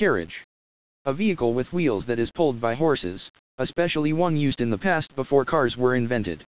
Carriage. A vehicle with wheels that is pulled by horses, especially one used in the past before cars were invented.